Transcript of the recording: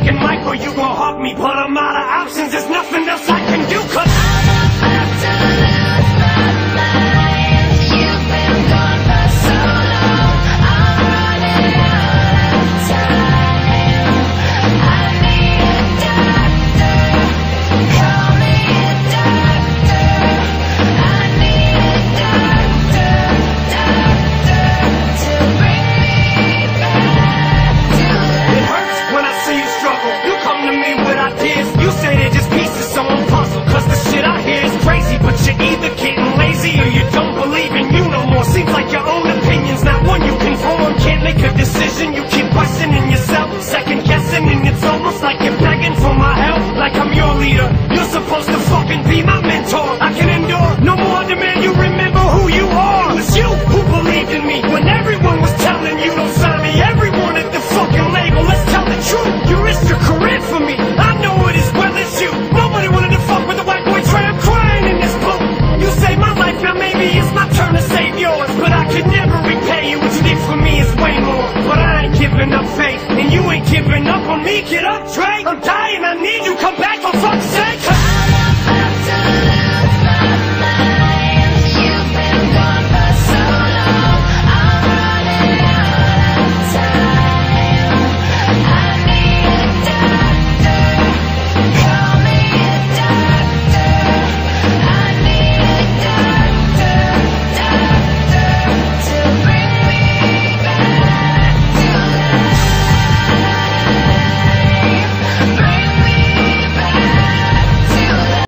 fucking Michael, you gon' hawk me, but I'm out of options, there's nothing can't make a decision You keep questioning yourself, second guessing And it's almost like you're begging for my help Like I'm your leader. You're supposed to fucking be my me, kid. I'm Drake. I'm dying. I need you. Come back for fuck's sake.